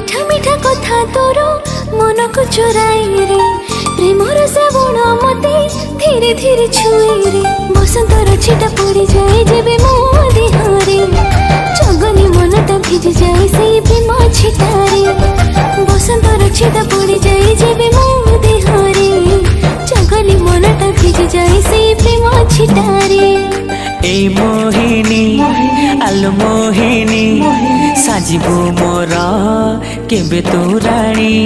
মিঠা মিঠা কথা তোর, মনকু চোরাই রে। প্রেমর শ্রাবণ মতে ধীরে ধীরে ছুঁই রে। বসন্তর ছিটা পড়ে যায় যেবে মো দেহরে। জগনি মনটা ভিজে যায় সেই প্রেম ছিটারে। বসন্তর ছিটা পড়ে যায় যেবে মো দেহরে। জগনি মনটা ভিজে যায় সেই প্রেম ছিটারে। এই মোহিনী, আলো মোহিনী সাজিবু মোর কেবে তু রাণী